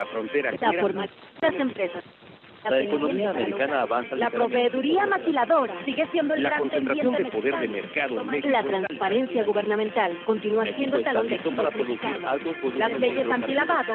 La frontera La formación de las empresas. La economía americana avanza La proveeduría maquiladora sigue siendo el La gran concentración de poder de mercado en México. La transparencia gubernamental continúa siendo el talón de para producir algo Las leyes antilavado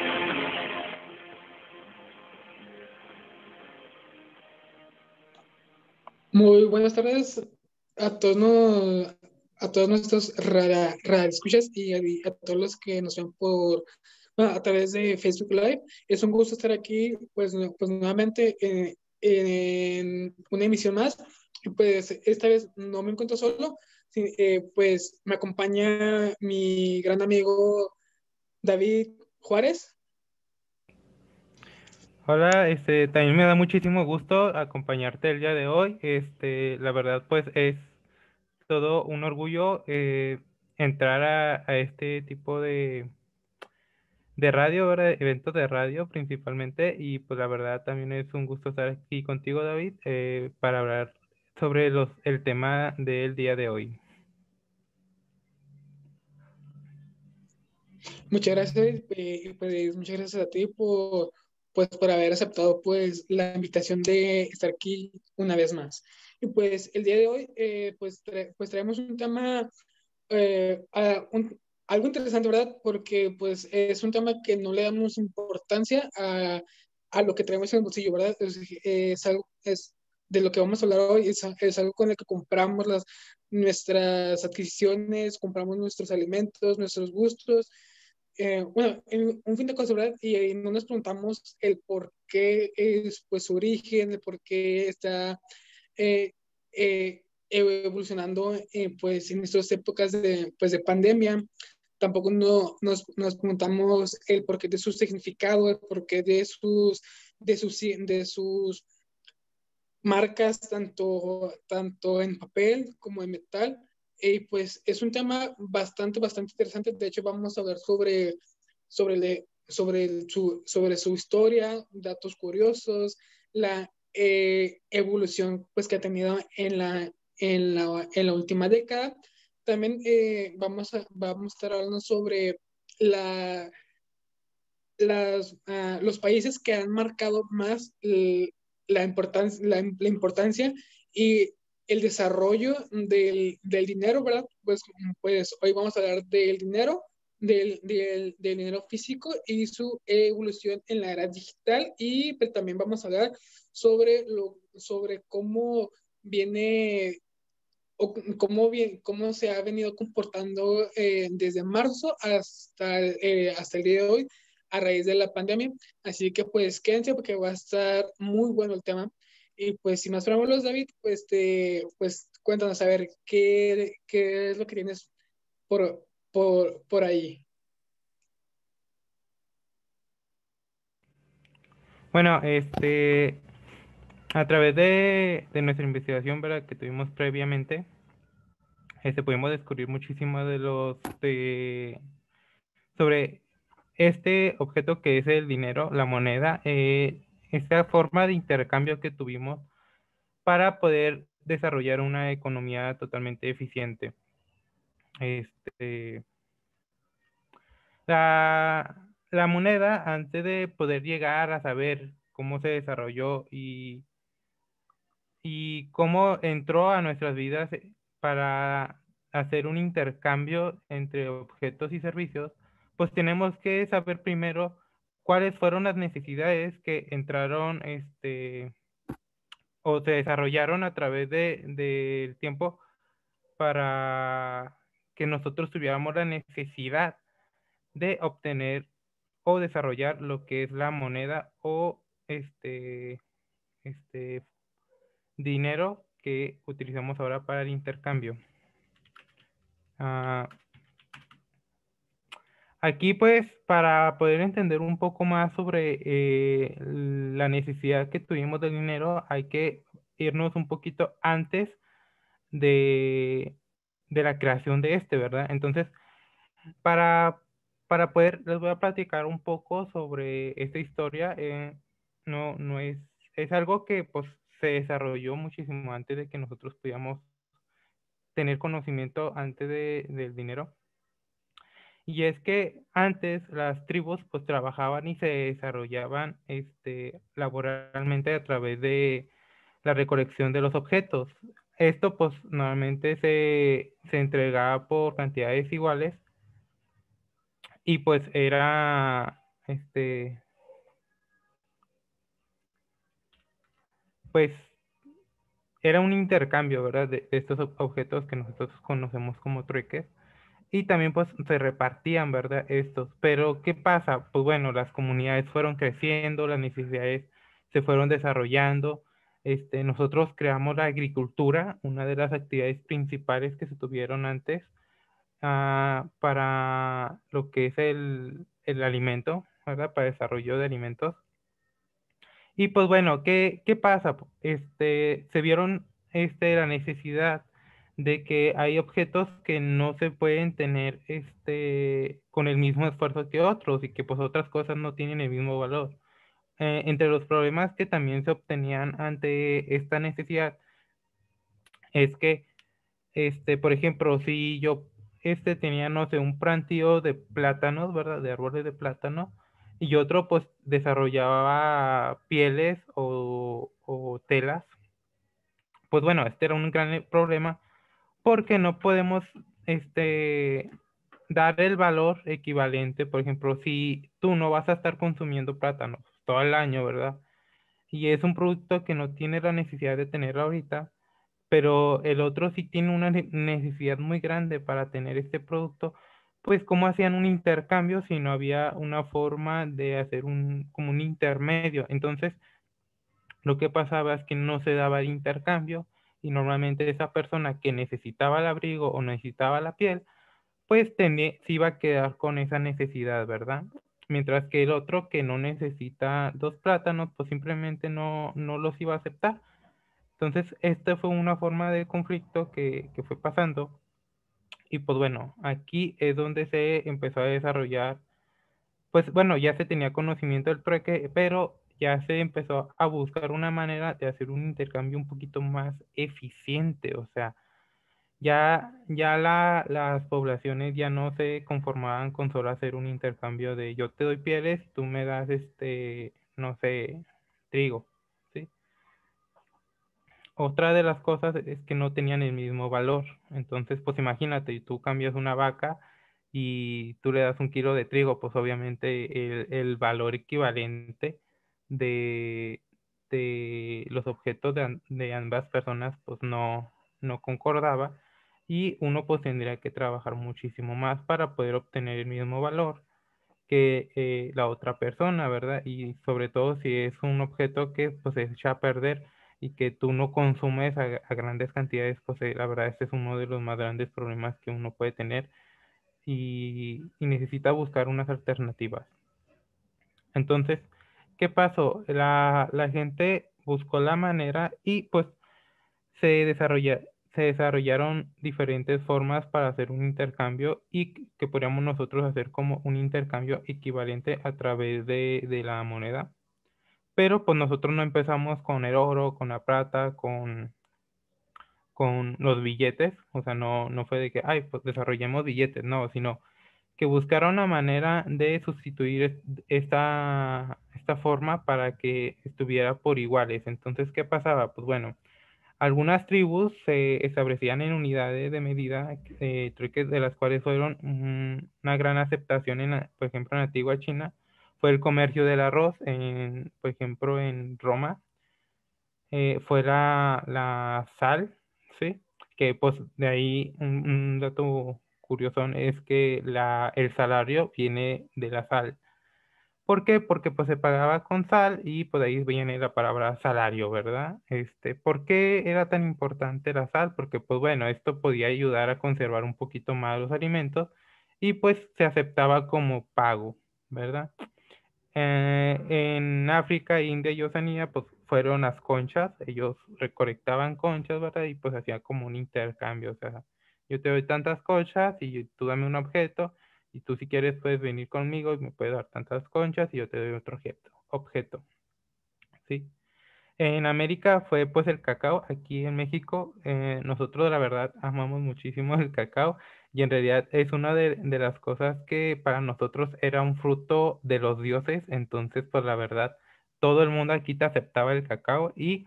Muy buenas tardes a todos, no- a todos nuestros rara, escuchas y a, todos los que nos ven por bueno, a través de Facebook Live. Es un gusto estar aquí, pues, pues nuevamente en, en una emisión más. Pues esta vez no me encuentro solo, eh, pues me acompaña mi gran amigo David Juárez. Hola, este, también me da muchísimo gusto acompañarte el día de hoy. Este, la verdad, pues es todo un orgullo eh, entrar a, este tipo de, de radio, ¿verdad? Eventos de radio principalmente. Y pues la verdad también es un gusto estar aquí contigo, David, eh, para hablar sobre los, el tema del día de hoy. Muchas gracias, eh, pues muchas gracias a ti por, pues, por haber aceptado pues, la invitación de estar aquí una vez más. Y pues el día de hoy eh, pues, tra- pues traemos un tema, eh, a- un- algo interesante, ¿verdad? Porque pues es un tema que no le damos importancia a, a lo que traemos en el bolsillo, ¿verdad? Es, es algo, es de lo que vamos a hablar hoy, es, es algo con el que compramos las, nuestras adquisiciones, compramos nuestros alimentos, nuestros gustos eh, bueno, en un fin de cosas, ¿verdad? Y, eh, no nos preguntamos el por qué es pues su origen, el por qué está eh, eh, evolucionando eh, pues en estas épocas de, pues, de pandemia. Tampoco no, nos, nos preguntamos el porqué de su significado, el porqué de sus, de sus, de sus marcas, tanto, tanto en papel como en metal. Y pues es un tema bastante, bastante interesante. De hecho, vamos a hablar sobre, sobre, le- sobre, el- su, sobre su historia, datos curiosos, la eh, evolución pues, que ha tenido en la, en la, en la última década. También eh, vamos, a, vamos a estar hablando sobre la, las, ah, los países que han marcado más la, importancia la, la importancia y el desarrollo del, del dinero, ¿verdad? Pues, pues hoy vamos a hablar del dinero, del, del, del dinero físico y su evolución en la era digital y pues, también vamos a hablar sobre, lo, sobre cómo viene o cómo, bien, cómo se ha venido comportando eh, desde marzo hasta, eh, hasta el día de hoy a raíz de la pandemia. Así que pues quédense porque va a estar muy bueno el tema. Y pues sin más preámbulos, David, pues, te, pues cuéntanos a ver qué, qué es lo que tienes por, por, por ahí. Bueno, este, a través de, de nuestra investigación, ¿verdad? que tuvimos previamente, este, pudimos descubrir muchísimo de los de, sobre este objeto que es el dinero, la moneda, eh, esta forma de intercambio que tuvimos para poder desarrollar una economía totalmente eficiente. Este, la, la moneda, antes de poder llegar a saber cómo se desarrolló y, y cómo entró a nuestras vidas para hacer un intercambio entre objetos y servicios, pues tenemos que saber primero cuáles fueron las necesidades que entraron este, o se desarrollaron a través del de, tiempo para que nosotros tuviéramos la necesidad de obtener o desarrollar lo que es la moneda o este, este dinero que utilizamos ahora para el intercambio. Uh, Aquí pues para poder entender un poco más sobre eh, la necesidad que tuvimos del dinero, hay que irnos un poquito antes de, de la creación de este, ¿verdad? Entonces, para, para poder, les voy a platicar un poco sobre esta historia. Eh, no, no es, es algo que pues se desarrolló muchísimo antes de que nosotros pudiéramos tener conocimiento antes de, del dinero. Y es que antes las tribus pues trabajaban y se desarrollaban este, laboralmente a través de la recolección de los objetos. Esto pues normalmente se, se entregaba por cantidades iguales y pues era este pues era un intercambio, ¿verdad? De, estos objetos que nosotros conocemos como trueques. Y también pues se repartían, ¿verdad? Estos. Pero ¿qué pasa? Pues bueno, las comunidades fueron creciendo, las necesidades se fueron desarrollando. Este, nosotros creamos la agricultura, una de las actividades principales que se tuvieron antes uh, para lo que es el, el alimento, ¿verdad? Para desarrollo de alimentos. Y pues bueno, ¿qué, qué pasa? Este, se vieron este, la necesidad de que hay objetos que no se pueden tener este, con el mismo esfuerzo que otros y que pues otras cosas no tienen el mismo valor. Eh, entre los problemas que también se obtenían ante esta necesidad es que, este, por ejemplo, si yo este, tenía, no un plantío de plátanos, ¿verdad? De árboles de plátano, y otro pues desarrollaba pieles o, telas. Pues bueno, este era un gran problema porque no podemos este, dar el valor equivalente. Por ejemplo, si tú no vas a estar consumiendo plátanos todo el año, ¿verdad? Y es un producto que no tiene la necesidad de tener ahorita, pero el otro sí tiene una necesidad muy grande para tener este producto pues cómo hacían un intercambio si no había una forma de hacer un, como un intermedio. Entonces, lo que pasaba es que no se daba el intercambio y normalmente esa persona que necesitaba el abrigo o necesitaba la piel, pues tenía, se iba a quedar con esa necesidad, ¿verdad? Mientras que el otro que no necesita dos plátanos, pues simplemente no, no los iba a aceptar. Entonces, esta fue una forma de conflicto que, que fue pasando y pues bueno, aquí es donde se empezó a desarrollar, pues bueno, ya se tenía conocimiento del trueque, pero ya se empezó a buscar una manera de hacer un intercambio un poquito más eficiente, o sea, ya, ya la, las poblaciones ya no se conformaban con solo hacer un intercambio de yo te doy pieles, tú me das este, no sé, trigo. Otra de las cosas es que no tenían el mismo valor. Entonces, pues imagínate, tú cambias una vaca y tú le das un kilo de trigo, pues obviamente el, valor equivalente de, los objetos de, ambas personas pues no, no concordaba y uno pues tendría que trabajar muchísimo más para poder obtener el mismo valor que eh, la otra persona, ¿verdad? Y sobre todo si es un objeto que pues se echa a perder y que tú no consumes a, grandes cantidades, pues eh, la verdad este es uno de los más grandes problemas que uno puede tener y, necesita buscar unas alternativas. Entonces, ¿qué pasó? La, gente buscó la manera y pues se, desarrolla, se desarrollaron diferentes formas para hacer un intercambio y que podríamos nosotros hacer como un intercambio equivalente a través de, de la moneda pero pues nosotros no empezamos con el oro, con la plata, con, con los billetes, o sea, no, no fue de que, ay, pues desarrollemos billetes, no, sino que buscaron una manera de sustituir esta, esta forma para que estuviera por iguales. Entonces, ¿qué pasaba? Pues bueno, algunas tribus se establecían en unidades de medida, eh, de las cuales fueron una gran aceptación, en, por ejemplo, en la antigua China, fue el comercio del arroz, en, por ejemplo, en Roma. Eh, fue la, sal, ¿sí? Que pues de ahí un, dato curioso es que la, el salario viene de la sal. ¿Por qué? Porque pues se pagaba con sal y por ahí viene la palabra salario, ¿verdad? Este, ¿por qué era tan importante la sal? Porque pues bueno, esto podía ayudar a conservar un poquito más los alimentos y pues se aceptaba como pago, ¿verdad? Eh, en África, India y Oceanía, pues fueron las conchas, ellos recolectaban conchas, ¿verdad? Y pues hacía como un intercambio, o sea, yo te doy tantas conchas y tú dame un objeto y tú si quieres puedes venir conmigo y me puedes dar tantas conchas y yo te doy otro objeto, objeto. ¿sí? En América fue pues el cacao, aquí en México eh, nosotros la verdad amamos muchísimo el cacao y en realidad es una de, las cosas que para nosotros era un fruto de los dioses, entonces pues la verdad todo el mundo aquí te aceptaba el cacao y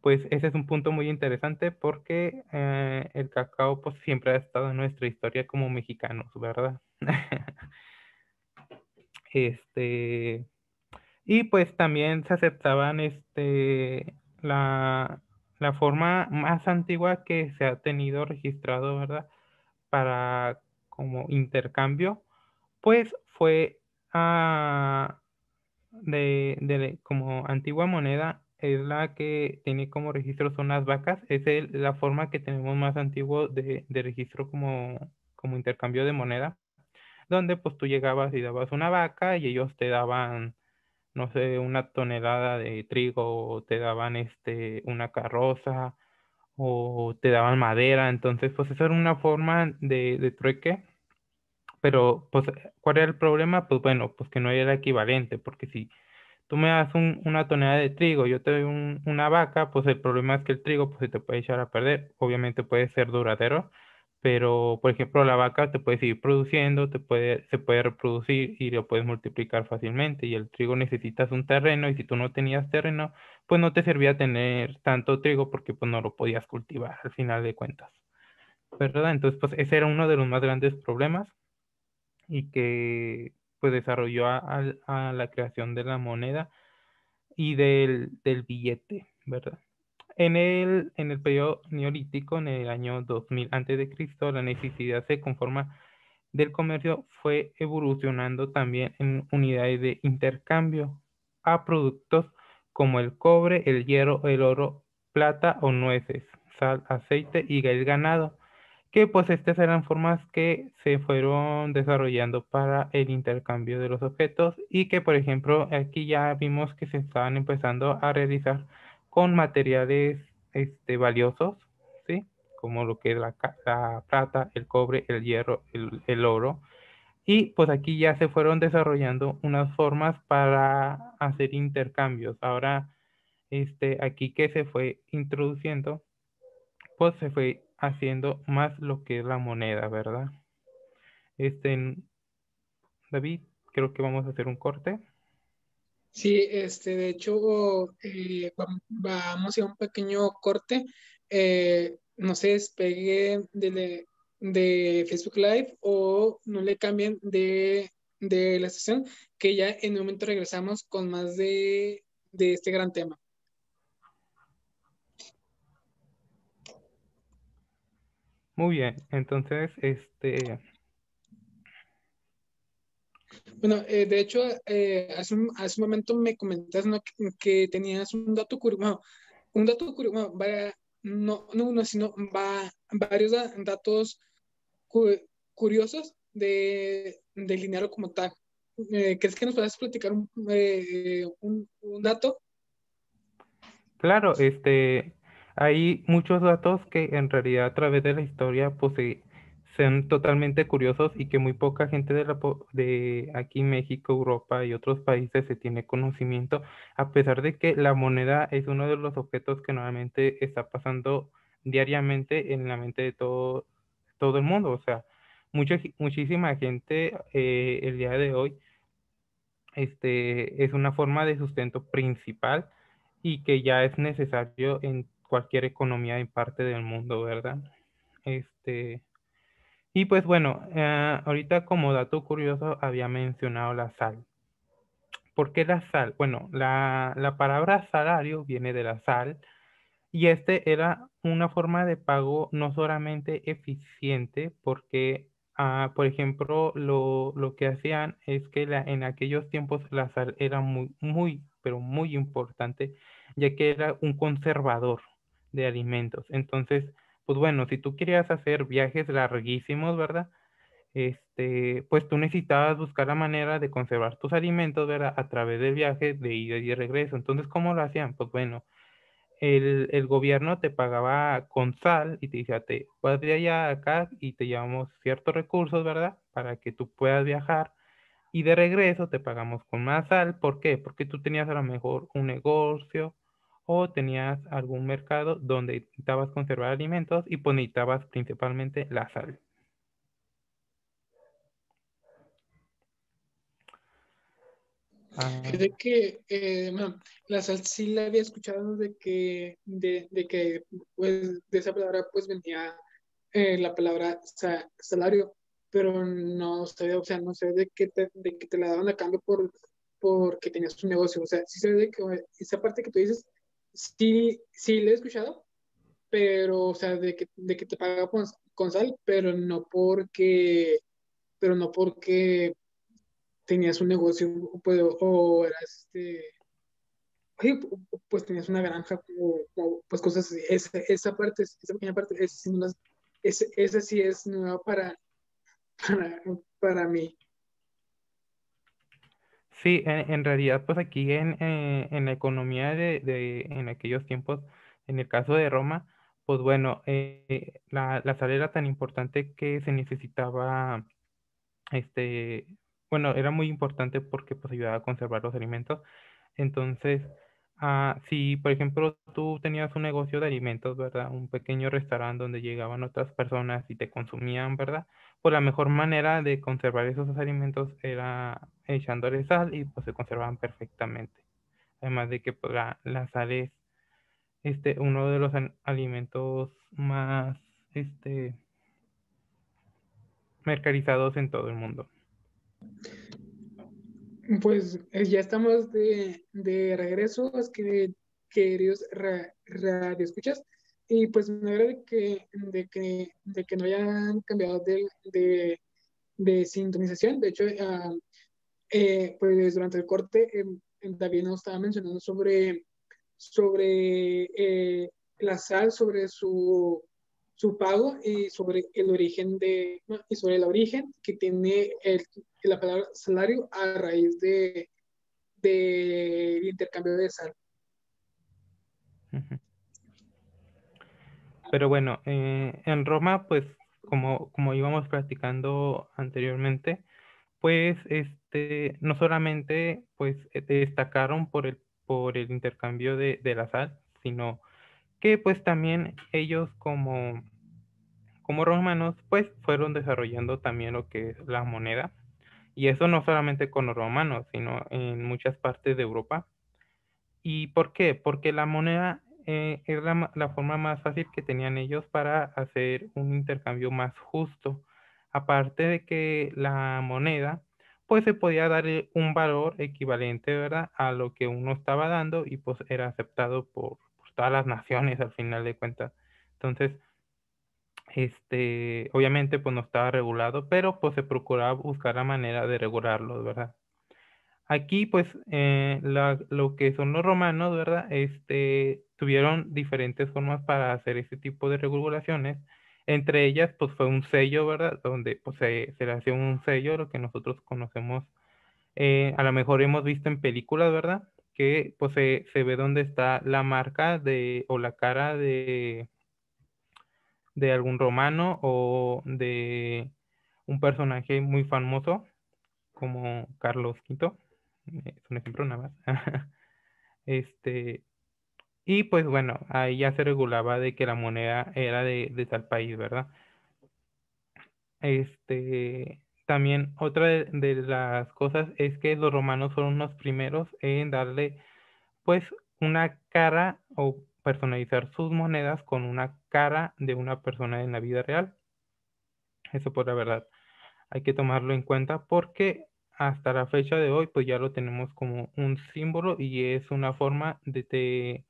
pues ese es un punto muy interesante porque eh, el cacao pues siempre ha estado en nuestra historia como mexicanos, ¿verdad? este, y pues también se aceptaban este, la, la forma más antigua que se ha tenido registrado, ¿verdad? Para como intercambio, pues fue a de, de, como antigua moneda es la que tiene como registro son las vacas. Es la forma que tenemos más antiguo de, de, registro como, como intercambio de moneda, donde pues tú llegabas y dabas una vaca y ellos te daban, no sé, una tonelada de trigo o te daban este, una carroza o te daban madera. Entonces pues esa era una forma de, de trueque pero, pues, ¿cuál era el problema? Pues bueno, pues que no era equivalente, porque si tú me das una tonelada de trigo, yo te doy una vaca, pues el problema es que el trigo pues se te puede echar a perder. Obviamente puede ser duradero, pero por ejemplo la vaca te puede seguir produciendo, te puede, se puede reproducir y lo puedes multiplicar fácilmente. Y el trigo necesitas un terreno y si tú no tenías terreno, pues no te servía tener tanto trigo porque pues no lo podías cultivar al final de cuentas. ¿Verdad? Entonces pues ese era uno de los más grandes problemas y que pues desarrolló a, la creación de la moneda y del, billete, ¿verdad? En el, en el periodo neolítico, en el año 2000 a.C., la necesidad se conforma del comercio fue evolucionando también en unidades de intercambio a productos como el cobre, el hierro, el oro, plata o nueces, sal, aceite y ganado que pues estas eran formas que se fueron desarrollando para el intercambio de los objetos y que por ejemplo aquí ya vimos que se estaban empezando a realizar con materiales este, valiosos, ¿sí? como lo que es la, la plata, el cobre, el hierro, el, el oro. Y pues aquí ya se fueron desarrollando unas formas para hacer intercambios. Ahora, este, aquí que se fue introduciendo, pues se fue haciendo más lo que es la moneda, ¿verdad? Este, David, creo que vamos a hacer un corte. Sí, este, de hecho, eh, vamos a un pequeño corte. Eh, no se despegue de, de, Facebook Live o no le cambien de, de la sesión, que ya en un momento regresamos con más de, de este gran tema. Muy bien, entonces, este... Bueno, eh, de hecho, eh, hace, un, hace, un, momento me comentas que, tenías un dato curioso, un dato curioso, no, no uno, sino va, varios datos curiosos de, del dinero como tal. Eh, ¿Crees que nos puedes platicar un, un, un dato? Claro, este, hay muchos datos que en realidad a través de la historia pues sean totalmente curiosos y que muy poca gente de, la, de aquí México, Europa y otros países se tiene conocimiento, a pesar de que la moneda es uno de los objetos que normalmente está pasando diariamente en la mente de todo, todo el mundo. O sea, mucha, muchísima gente eh, el día de hoy este, es una forma de sustento principal y que ya es necesario en cualquier economía en parte del mundo, ¿verdad? Este, y pues bueno, eh, ahorita como dato curioso había mencionado la sal. ¿Por qué la sal? Bueno, la, la palabra salario viene de la sal y este era una forma de pago no solamente eficiente porque, ah, por ejemplo, lo, lo, que hacían es que en aquellos tiempos la sal era muy, muy, pero muy importante ya que era un conservador, de alimentos. Entonces, pues bueno, si tú querías hacer viajes larguísimos, ¿verdad? este, pues tú necesitabas buscar la manera de conservar tus alimentos, ¿verdad? A través del viaje de ida y de regreso. Entonces, ¿cómo lo hacían? Pues bueno, el, gobierno te pagaba con sal y te decía, te vas de allá acá y te llevamos ciertos recursos, ¿verdad? Para que tú puedas viajar. Y de regreso te pagamos con más sal. ¿Por qué? Porque tú tenías a lo mejor un negocio o tenías algún mercado donde necesitabas conservar alimentos y pues necesitabas principalmente la sal. Ah, de que eh, la sal sí la había escuchado de que, de, de que pues, de esa palabra pues venía eh, la palabra sa- salario, pero no sé, o sea, no sé de qué te, de que te la daban a cambio por porque tenías un negocio, o sea, sí sé de que esa parte que tú dices, sí, sí la he escuchado, pero, o sea, de que, de que te paga con, con sal, pero no porque, pero no porque tenías un negocio pues, o eras este pues tenías una granja o, pues cosas así. Esa, esa parte esa pequeña parte esa ese- esa sí es nueva para para, para mí Sí, en, realidad, pues aquí en, eh, en la economía de, de- en aquellos tiempos, en el caso de Roma, pues bueno, eh, la, la sal era tan importante que se necesitaba, este, bueno, era muy importante porque pues ayudaba a conservar los alimentos. Entonces, ah, si por ejemplo tú tenías un negocio de alimentos, ¿verdad? Un pequeño restaurante donde llegaban otras personas y te consumían, ¿verdad? Pues la mejor manera de conservar esos alimentos era echándole sal y pues se conservaban perfectamente. Además de que pues, la, la sal es este, uno de los alimentos más este, mercadizados en todo el mundo. pues eh, ya estamos de, de regreso es que queridos ra, radioescuchas y pues me alegra de que de que de que no hayan cambiado de, de, de sintonización de hecho ah, eh, pues durante el corte David nos estaba mencionando sobre, sobre eh, la sal, sobre su, su pago y sobre el origen de, y sobre el origen que tiene el, la palabra salario a raíz de, de intercambio de sal. Pero bueno, eh, en Roma, pues como, como íbamos practicando anteriormente, pues este, no solamente pues eh, destacaron por el, por el intercambio de, de la sal, sino que pues también ellos como, como romanos pues fueron desarrollando también lo que es la moneda. Y eso no solamente con los romanos, sino en muchas partes de Europa. ¿Y por qué? Porque la moneda eh, es la, la forma más fácil que tenían ellos para hacer un intercambio más justo. Aparte de que la moneda, pues se podía darle un valor equivalente, ¿verdad? A lo que uno estaba dando y pues era aceptado por, por todas las naciones al final de cuentas. Entonces, este, obviamente pues no estaba regulado, pero pues se procuraba buscar la manera de regularlo, ¿verdad? Aquí, pues, eh, lo que son los romanos, ¿verdad? Este, tuvieron diferentes formas para hacer ese tipo de regulaciones. Entre ellas, pues, fue un sello, ¿verdad? Donde, pues, se, se le hacía un sello, lo que nosotros conocemos, eh, a lo mejor hemos visto en películas, ¿verdad? Que, pues, se, se ve dónde está la marca de, o la cara de, de algún romano o de un personaje muy famoso, como Carlos V. Es un ejemplo nada más. Este, y pues bueno, ahí ya se regulaba de que la moneda era de, de tal país, ¿verdad? Este, también otra de, de las cosas es que los romanos fueron los primeros en darle pues una cara o personalizar sus monedas con una cara de una persona en la vida real. Eso por la verdad hay que tomarlo en cuenta porque hasta la fecha de hoy pues ya lo tenemos como un símbolo y es una forma de, te-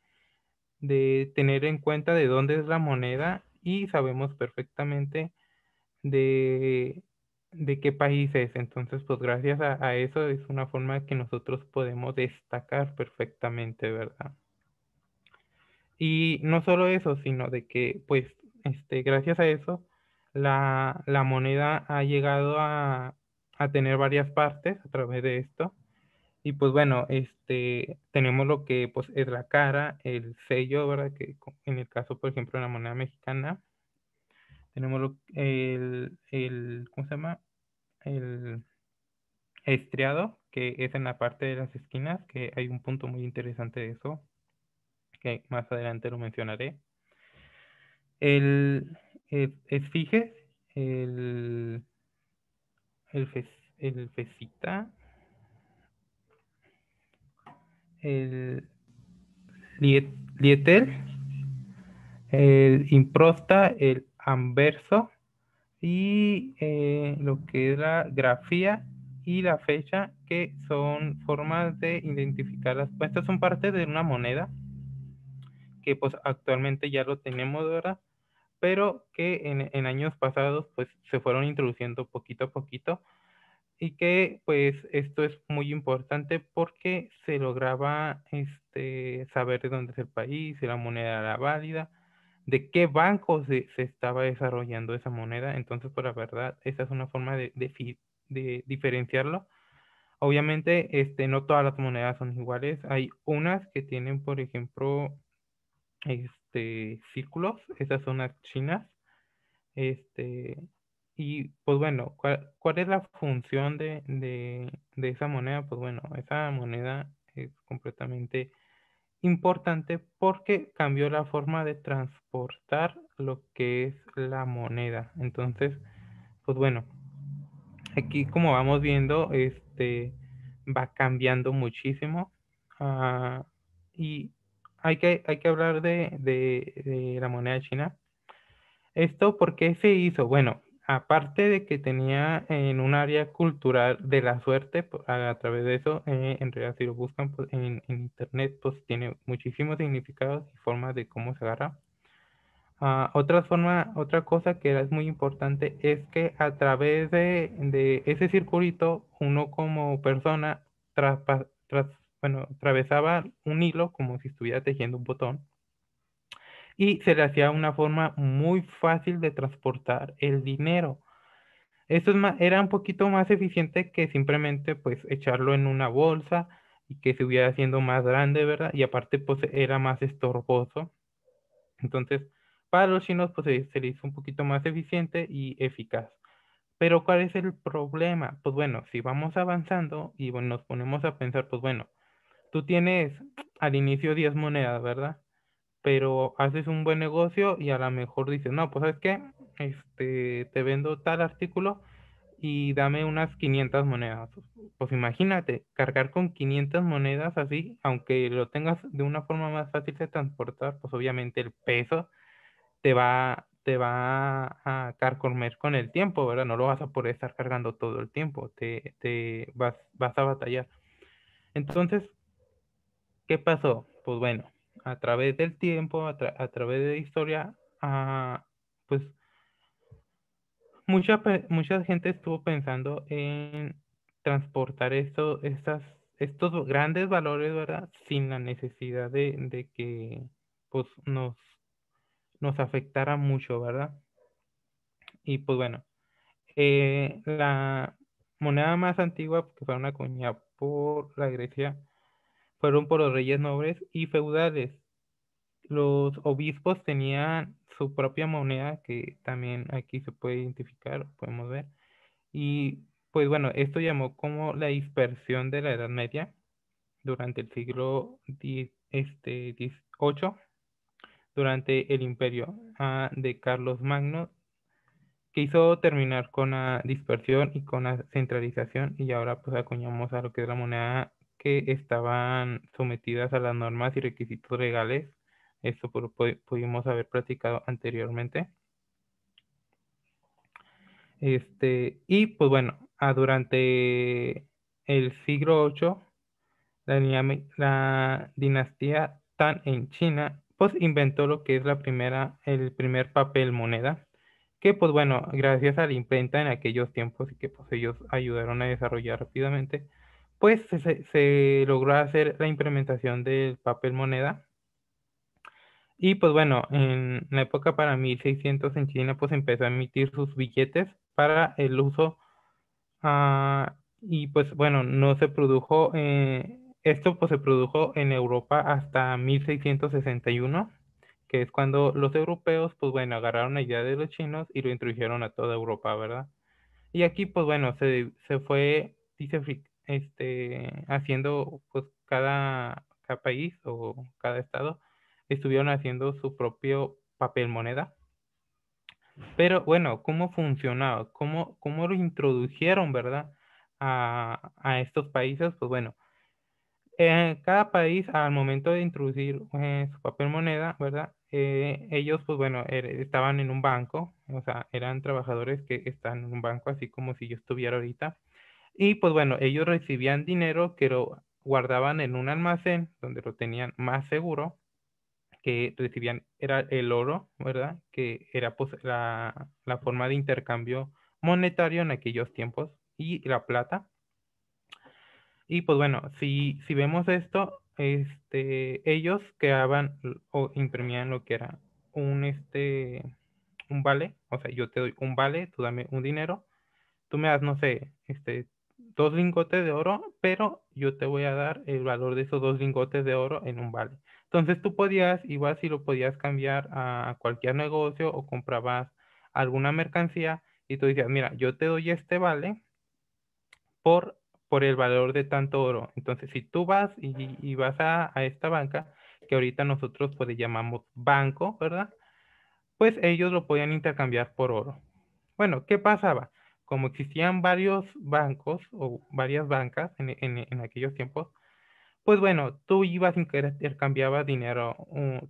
de tener en cuenta de dónde es la moneda y sabemos perfectamente de, de qué país es. Entonces pues gracias a, eso es una forma que nosotros podemos destacar perfectamente, ¿verdad? Y no solo eso, sino de que pues este, gracias a eso la, la moneda ha llegado a, a tener varias partes a través de esto. Y pues bueno, este, tenemos lo que pues es la cara, el sello, ¿verdad? Que en el caso, por ejemplo, de la moneda mexicana, tenemos lo- el, el, ¿cómo se llama? El estriado, que es en la parte de las esquinas, que hay un punto muy interesante de eso, que más adelante lo mencionaré. El, el esfinge, el, el, fes- el fesita, el liet- lietel, el improsta, el anverso y eh, lo que es la grafía y la fecha, que son formas de identificar las. Estas son parte de una moneda que pues actualmente ya lo tenemos, ¿verdad? Pero que en, en años pasados pues se fueron introduciendo poquito a poquito y que pues esto es muy importante porque se lograba este, saber de dónde es el país, si la moneda era válida, de qué banco se, se estaba desarrollando esa moneda. Entonces, por la verdad, esa es una forma de, de, de diferenciarlo. Obviamente, este, no todas las monedas son iguales. Hay unas que tienen, por ejemplo, este, círculos, esas son las chinas. Este, y pues bueno, ¿cuál, cuál es la función de, de, de esa moneda? Pues bueno, esa moneda es completamente importante porque cambió la forma de transportar lo que es la moneda. Entonces, pues bueno, aquí como vamos viendo, este va cambiando muchísimo. ah, y hay que, hay que hablar de, de- de la moneda china. ¿Esto por qué se hizo? Bueno, aparte de que tenía en un área cultural de la suerte, a, través de eso, eh, en realidad si lo buscan pues, en, internet, pues tiene muchísimos significados y formas de cómo se agarra. Ah, otra forma, otra cosa que es muy importante es que a través de, ese circulito, uno como persona traspa- tras, bueno, atravesaba un hilo como si estuviera tejiendo un botón y se le hacía una forma muy fácil de transportar el dinero. Esto es ma- era un poquito más eficiente que simplemente pues echarlo en una bolsa y que se hubiera haciendo más grande, ¿verdad? Y aparte pues era más estorboso. Entonces, para los chinos pues se, se le hizo un poquito más eficiente y eficaz. Pero ¿cuál es el problema? Pues bueno, si vamos avanzando y bueno, nos ponemos a pensar, pues bueno, tú tienes al inicio 10 monedas, ¿verdad? Pero haces un buen negocio y a lo mejor dices, no, pues sabes qué, este, te vendo tal artículo y dame unas 500 monedas. Pues imagínate, cargar con 500 monedas así, aunque lo tengas de una forma más fácil de transportar, pues obviamente el peso te va, te va a carcomer con el tiempo, ¿verdad? No lo vas a poder estar cargando todo el tiempo, te, te vas, vas a batallar. Entonces, ¿Qué pasó? Pues bueno, a través del tiempo, a, a través de la historia, ah, pues mucha, gente estuvo pensando en transportar esto, estos grandes valores, ¿verdad? Sin la necesidad de, de que pues, nos, nos afectara mucho, ¿verdad? Y pues bueno, eh, la moneda más antigua que fue una acuñada por la Grecia fueron por los reyes nobles y feudales. Los obispos tenían su propia moneda que también aquí se puede identificar, podemos ver. Y pues bueno, esto llamó como la dispersión de la Edad Media durante el siglo X- este, XVIII, durante el imperio ah, de Carlos Magno, que hizo terminar con la dispersión y con la centralización y ahora pues acuñamos a lo que es la moneda que estaban sometidas a las normas y requisitos legales. Esto pu- pu- pudimos haber platicado anteriormente. Este, y pues bueno, ah, durante el siglo VIII, la dinastía Tan en China, pues inventó lo que es la primera, el primer papel moneda, que pues bueno, gracias a la imprenta en aquellos tiempos y que pues ellos ayudaron a desarrollar rápidamente, pues se, logró hacer la implementación del papel moneda Y pues bueno, en la época para 1600 en China, pues empezó a emitir sus billetes para el uso. ah, y pues bueno, no se produjo, eh, esto pues se produjo en Europa hasta 1661, que es cuando los europeos, pues bueno, agarraron la idea de los chinos y lo introdujeron a toda Europa, ¿verdad? Y aquí, pues bueno, se, se fue dice, este, haciendo, pues cada, cada país o cada estado estuvieron haciendo su propio papel moneda. Pero bueno, ¿cómo funcionaba? ¿Cómo, cómo lo introdujeron, verdad? A, a estos países, pues bueno, eh, cada país al momento de introducir eh, su papel moneda, ¿verdad? Eh, ellos, pues bueno, er- estaban en un banco, o sea, eran trabajadores que están en un banco, así como si yo estuviera ahorita. Y pues bueno, ellos recibían dinero que lo guardaban en un almacén donde lo tenían más seguro, que recibían era el oro, ¿verdad? Que era pues la, la forma de intercambio monetario en aquellos tiempos y la plata. Y pues bueno, si, si vemos esto, este, ellos creaban o imprimían lo que era un, este, un vale, o sea, yo te doy un vale, tú dame un dinero, tú me das, no sé, este, dos lingotes de oro, pero yo te voy a dar el valor de esos dos lingotes de oro en un vale. Entonces tú podías, igual si lo podías cambiar a cualquier negocio o comprabas alguna mercancía y tú decías, mira, yo te doy este vale por, por el valor de tanto oro. Entonces, si tú vas y, vas a, esta banca, que ahorita nosotros pues llamamos banco, ¿verdad? Pues ellos lo podían intercambiar por oro. Bueno, ¿qué pasaba? Como existían varios bancos o varias bancas en, en- aquellos tiempos, pues bueno, tú ibas intercambiabas dinero,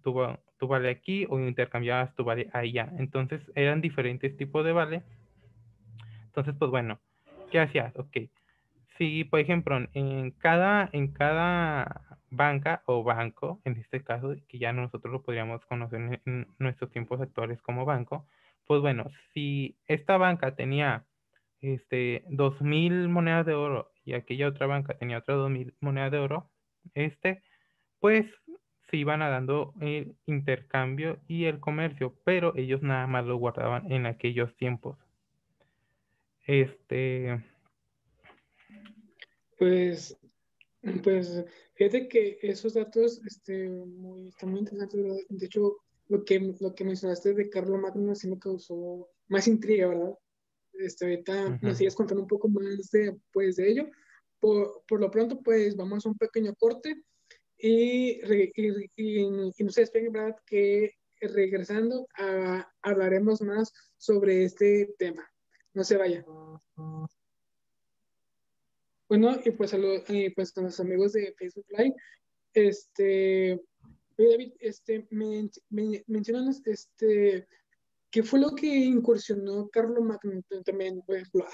tu, tu vale aquí o intercambiabas tu vale allá. Entonces eran diferentes tipos de vale. Entonces, pues bueno, ¿qué hacías? Ok. Si, por ejemplo, en cada, en cada banca o banco, en este caso, que ya nosotros lo podríamos conocer en, en nuestros tiempos actuales como banco, pues bueno, si esta banca tenía este, 2.000 monedas de oro y aquella otra banca tenía otras 2.000 monedas de oro, este, pues se iban a dando el intercambio y el comercio, pero ellos nada más lo guardaban en aquellos tiempos. Este, Pues, pues, fíjate que esos datos, este, muy, están muy interesantes. De hecho, lo que, lo que mencionaste de Carlo Magno sí me causó más intriga, ¿verdad? Este, ahorita Ujú. nos sigues contando un poco más de, pues, de ello. Por, por lo pronto, pues, vamos a un pequeño corte y, re- y, y, y no se despeguen, ¿verdad? Que regresando a- hablaremos más sobre este tema. No se vaya. Bueno, y pues, saludo- y pues con los amigos de Facebook Live, este, David, este, me, me- mencionanos, este, ¿qué fue lo que incursionó Carlo Magno también, por ejemplo,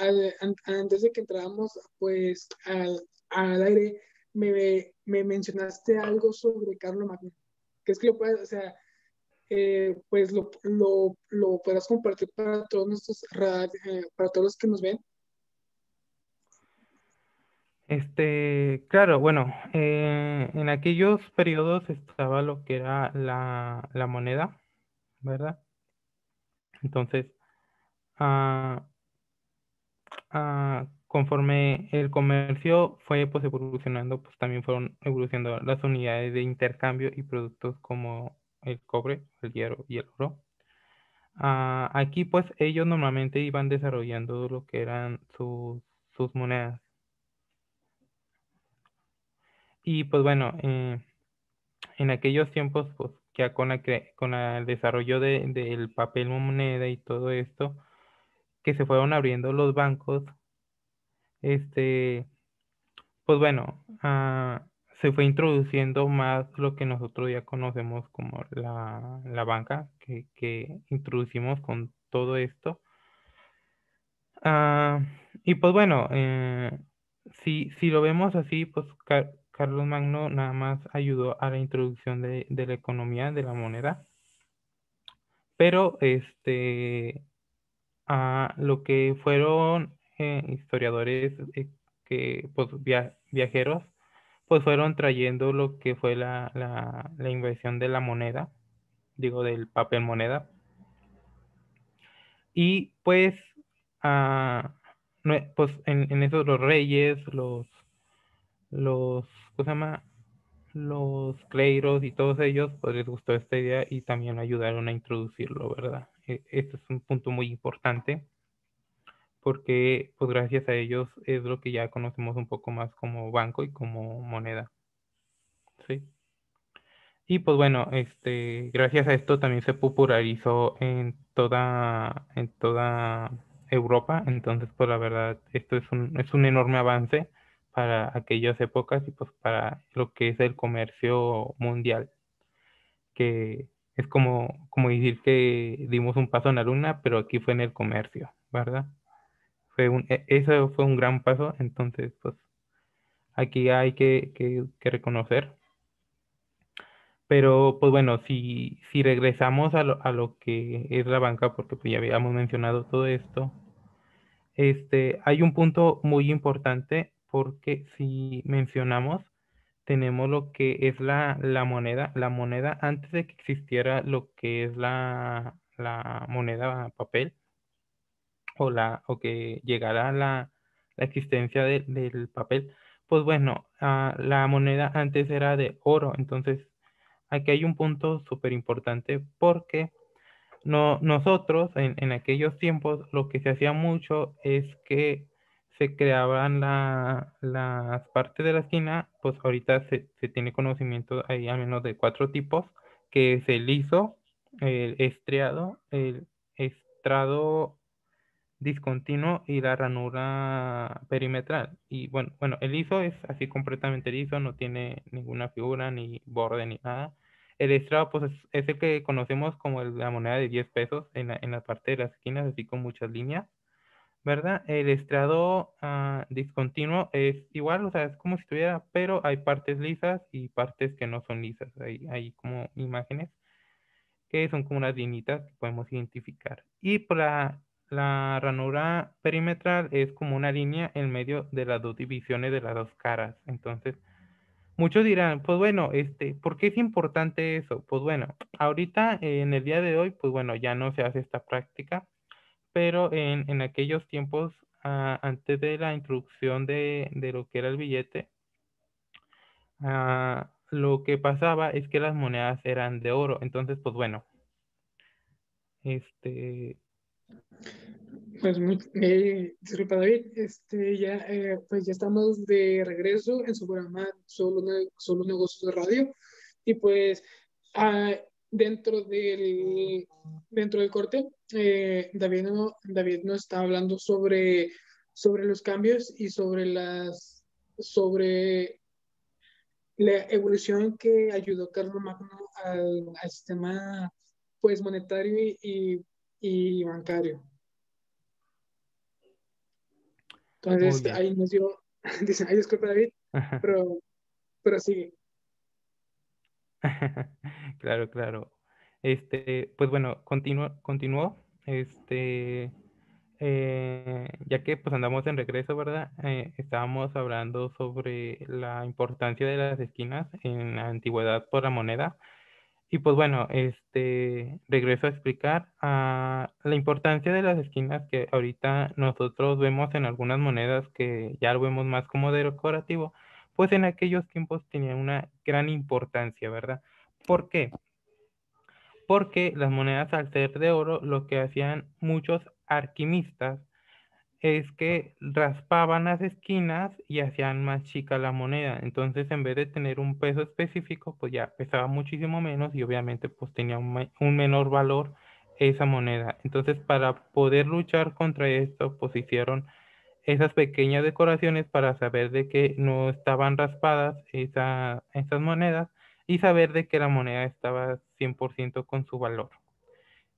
antes de que entráramos, pues, al, al aire, me, me mencionaste algo sobre Carlo Magno, que es que lo puedes, o sea, eh, pues lo, lo, lo podrás compartir para todos nuestros, eh, para todos los que nos ven. Este, claro, bueno, eh, en aquellos periodos estaba lo que era la, la moneda, ¿verdad? Entonces, ah, ah, conforme el comercio fue pues evolucionando, pues también fueron evolucionando las unidades de intercambio y productos como el cobre, el hierro y el oro. Ah, aquí pues ellos normalmente iban desarrollando lo que eran sus, sus monedas. Y pues bueno, eh, en aquellos tiempos, pues ya con, el desarrollo de- del papel moneda y todo esto, que se fueron abriendo los bancos, este, pues bueno, ah, se fue introduciendo más lo que nosotros ya conocemos como la, la banca, que, que introducimos con todo esto. Ah, y pues bueno, eh, si, si lo vemos así, pues Carlos Magno nada más ayudó a la introducción de, la economía de la moneda, pero este, a lo que fueron eh, historiadores eh, que, pues, via- viajeros, pues fueron trayendo lo que fue la, la, inversión de la moneda digo, del papel moneda. Y pues, ah, pues en, en esos los reyes, los, los, ¿cómo se llama? Los cleiros y todos ellos, pues les gustó esta idea y también ayudaron a introducirlo, ¿verdad? E, este es un punto muy importante porque pues gracias a ellos es lo que ya conocemos un poco más como banco y como moneda. Sí. Y pues bueno, este, gracias a esto también se popularizó en toda, en toda Europa. Entonces, pues la verdad, esto es un, es un enorme avance para aquellas épocas y pues para lo que es el comercio mundial. Que es como, como decir que dimos un paso en la luna, pero aquí fue en el comercio, ¿verdad? Fue un, e, eso fue un gran paso, entonces pues aquí hay que, que, reconocer pero pues bueno, si, si regresamos a lo, a lo que es la banca, porque pues ya habíamos mencionado todo esto, este, hay un punto muy importante porque si mencionamos, tenemos lo que es la, la moneda. La moneda, antes de que existiera lo que es la, la moneda papel, o, la, o que llegara la, la existencia del papel, pues bueno, ah, la moneda antes era de oro, entonces aquí hay un punto súper importante porque no, nosotros en, aquellos tiempos lo que se hacía mucho es que se creaban la, las partes de la esquina, pues ahorita se, tiene conocimiento, hay al menos de cuatro tipos, que es el liso, el estriado, el estrado discontinuo y la ranura perimetral. Y bueno, bueno, el liso es así completamente liso, no tiene ninguna figura, ni borde, ni nada. El estrado, pues es, el que conocemos como la moneda de 10 pesos en la, parte de las esquinas, así con muchas líneas, ¿verdad? El estrado ah, discontinuo es igual, o sea, es como si tuviera, pero hay partes lisas y partes que no son lisas. Hay, hay como imágenes que son como unas linitas que podemos identificar. Y por la, la ranura perimetral es como una línea en medio de las dos divisiones de las dos caras. Entonces, Muchos dirán, pues bueno, este, ¿por qué es importante eso? Pues bueno, ahorita en el día de hoy, pues bueno, ya no se hace esta práctica, pero en, aquellos tiempos, ah, antes de la introducción de, lo que era el billete, ah, lo que pasaba es que las monedas eran de oro. Entonces, pues bueno, este, pues muy, eh, disculpa David, este, ya, eh, pues ya estamos de regreso en su programa Solo, Solo Negocios de Radio y pues ah, dentro, del, dentro del corte eh, David, no, David nos está hablando sobre, sobre los cambios y sobre las sobre la evolución que ayudó Carlos Magno al, al sistema pues monetario y, y bancario. Entonces, ahí nos dio, dicen, ay, disculpa David, pero, pero sigue. claro, claro. Este, pues bueno, continuó, continuó, este, eh, ya que pues andamos en regreso, ¿verdad? Eh, estábamos hablando sobre la importancia de las esquinas en la antigüedad por la moneda. Y pues bueno, este, regreso a explicar ah, la importancia de las esquinas que ahorita nosotros vemos en algunas monedas que ya lo vemos más como decorativo, pues en aquellos tiempos tenía una gran importancia, ¿verdad? ¿Por qué? Porque las monedas al ser de oro, lo que hacían muchos alquimistas es que raspaban las esquinas y hacían más chica la moneda. Entonces, en vez de tener un peso específico, pues ya pesaba muchísimo menos y obviamente pues tenía un, menor valor esa moneda. Entonces, para poder luchar contra esto, pues hicieron esas pequeñas decoraciones para saber de que no estaban raspadas esa, esas monedas y saber de que la moneda estaba 100% con su valor.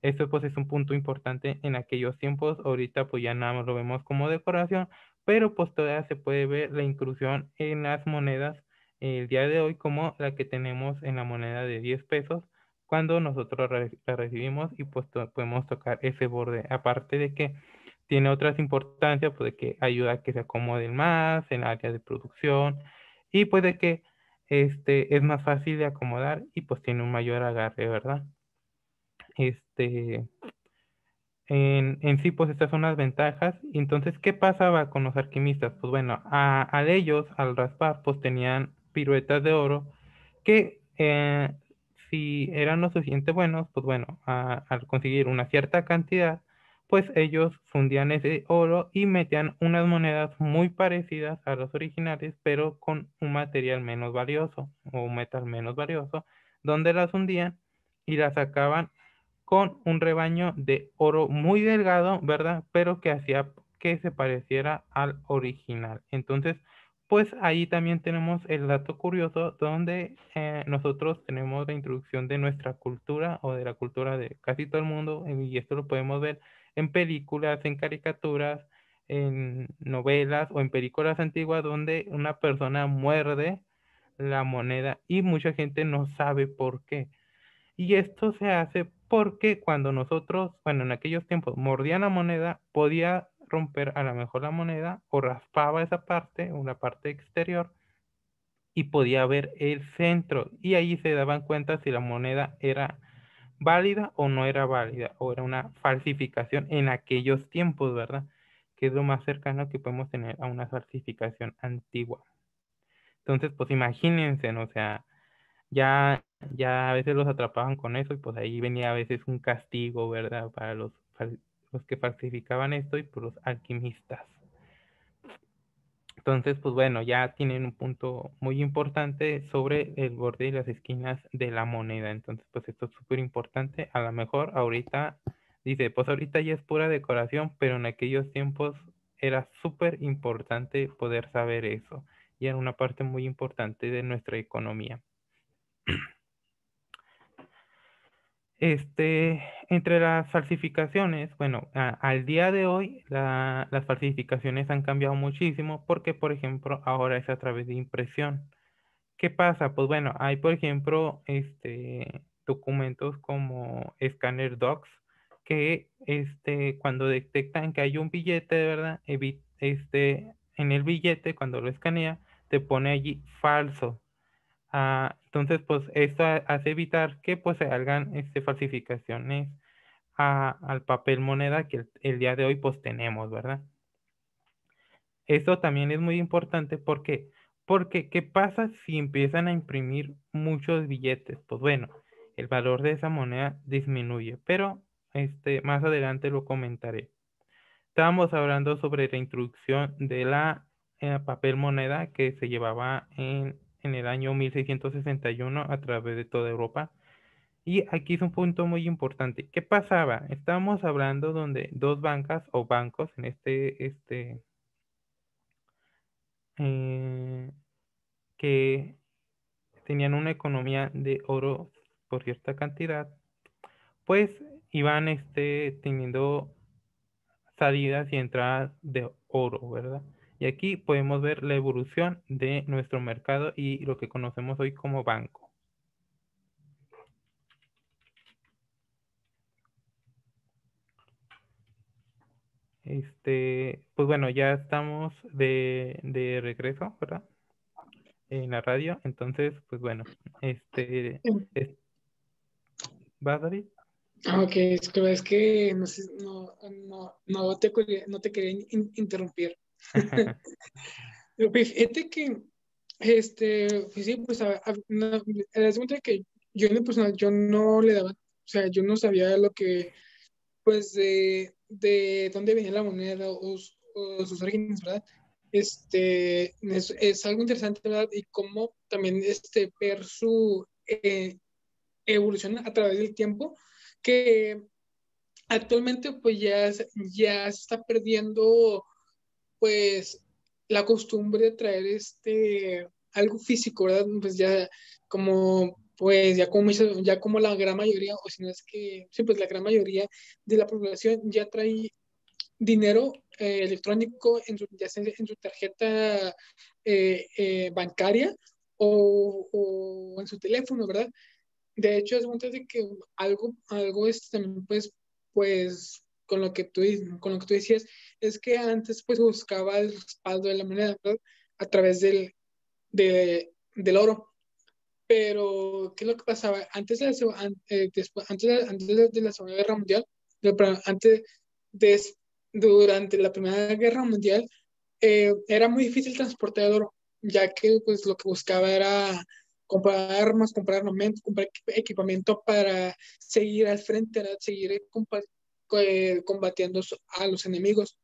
Esto pues es un punto importante en aquellos tiempos. Ahorita pues ya nada más lo vemos como decoración, pero pues todavía se puede ver la inclusión en las monedas el día de hoy como la que tenemos en la moneda de 10 pesos cuando nosotros la recibimos y pues podemos tocar ese borde. Aparte de que tiene otras importancias, pues que ayuda a que se acomoden más en área de producción y pues de que este es más fácil de acomodar y pues tiene un mayor agarre, ¿verdad? este, en, en, sí, pues estas son las ventajas. Entonces, ¿qué pasaba con los alquimistas? Pues bueno, a, a ellos, al raspar, pues tenían piruetas de oro que eh, si eran lo suficiente buenos, pues bueno, al conseguir una cierta cantidad, pues ellos fundían ese oro y metían unas monedas muy parecidas a los originales, pero con un material menos valioso o un metal menos valioso, donde las hundían y las sacaban con un rebaño de oro muy delgado, ¿verdad? Pero que hacía que se pareciera al original. Entonces, pues ahí también tenemos el dato curioso donde eh, nosotros tenemos la introducción de nuestra cultura o de la cultura de casi todo el mundo y esto lo podemos ver en películas, en caricaturas, en novelas o en películas antiguas donde una persona muerde la moneda y mucha gente no sabe por qué. Y esto se hace porque cuando nosotros, bueno, en aquellos tiempos mordían la moneda, podía romper a lo mejor la moneda o raspaba esa parte, una parte exterior, y podía ver el centro. Y ahí se daban cuenta si la moneda era válida o no era válida, o era una falsificación en aquellos tiempos, ¿verdad? Que es lo más cercano que podemos tener a una falsificación antigua. Entonces, pues imagínense, o sea, ya, ya a veces los atrapaban con eso y pues ahí venía a veces un castigo, ¿verdad? Para los los que falsificaban esto y por los alquimistas. Entonces, pues bueno, ya tienen un punto muy importante sobre el borde y las esquinas de la moneda. Entonces, pues esto es súper importante. A lo mejor ahorita, dice, pues ahorita ya es pura decoración, pero en aquellos tiempos era súper importante poder saber eso. Y era una parte muy importante de nuestra economía. Este, entre las falsificaciones, bueno, al día de hoy las falsificaciones han cambiado muchísimo porque, por ejemplo, ahora es a través de impresión. ¿Qué pasa? Pues bueno, hay, por ejemplo, este, documentos como Scanner Docs que este, cuando detectan que hay un billete, de verdad, este, en el billete, cuando lo escanea, te pone allí falso. Ah, entonces, pues esto hace evitar que pues se hagan este, falsificaciones al papel moneda que el, día de hoy pues tenemos, ¿verdad? Esto también es muy importante porque, porque ¿qué pasa si empiezan a imprimir muchos billetes? Pues bueno, el valor de esa moneda disminuye, pero este, más adelante lo comentaré. Estábamos hablando sobre la introducción de la eh, papel moneda que se llevaba en en el año 1661 a través de toda Europa. Y aquí es un punto muy importante. ¿Qué pasaba? Estábamos hablando donde dos bancas o bancos en este, este, eh, que tenían una economía de oro por cierta cantidad, pues iban este, teniendo salidas y entradas de oro, ¿verdad? Y aquí podemos ver la evolución de nuestro mercado y lo que conocemos hoy como banco. Este, pues bueno, ya estamos de, de regreso, ¿verdad? En la radio. Entonces, pues bueno, este, ¿va David? Ah, ok, es que, no, no, no, te, no te quería interrumpir. Fíjate que, este, pues sí, pues, a, a, no, que yo en personal, yo no le daba, o sea, yo no sabía lo que, pues, de, de dónde venía la moneda o, sus orígenes, ¿verdad? Este, es, es, algo interesante, ¿verdad? Y cómo también, este, ver su eh, evolución a través del tiempo, que actualmente, pues, ya, ya se está perdiendo pues la costumbre de traer este algo físico, ¿verdad? Pues ya como pues ya como, ya como la gran mayoría, o si no es que, sí, pues la gran mayoría de la población ya trae dinero eh, electrónico en su, ya sea en su tarjeta eh, eh, bancaria o, o, en su teléfono, ¿verdad? De hecho, es momento de que algo, algo es también, pues, pues, con lo que tú, con lo que tú decías, es que antes pues buscaba el respaldo de la moneda a través del, del oro. Pero, ¿qué es lo que pasaba? Antes de la, seg- an- eh, después, antes de, antes de- de la Segunda Guerra Mundial, de- antes, des- durante la Primera Guerra Mundial, eh, era muy difícil transportar oro, ya que pues, lo que buscaba era comprar armas, comprar armamento, comprar equi- equipamiento para seguir al frente, ¿verdad? seguir eh, combatiendo a los enemigos.